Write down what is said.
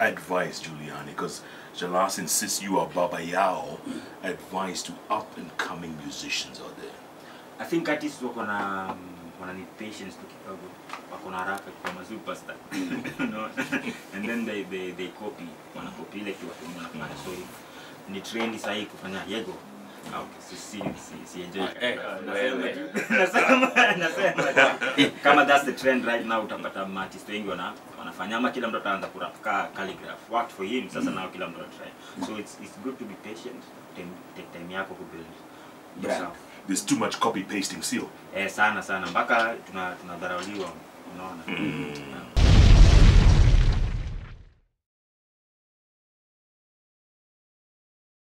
advice, Giuliani? Because Jalas insists you are Baba Yao. mm. Advice to up and coming musicians out there. I think artists wako na mm, wana need patience tu kidogo wako na haraka kwa ma superstar no? and then they, they, they copy wana copy ile kitu watu wengine wanafanya so ni trendy sahi kufanya yego go. okay, si, si, si, si enjoy Eh, wewe. kama that's the trend right now utapata artist wengi wana wanafanya ama kila mtu ataanza kurap ka calligraph. Worked for him? Sasa nao kila mtu anatry so it's it's good to be patient take, time yako ku build yourself. There's too much copy pasting, still. eh sana sana. Mpaka tuna tunadharauliwa unaona. Mm. Yeah.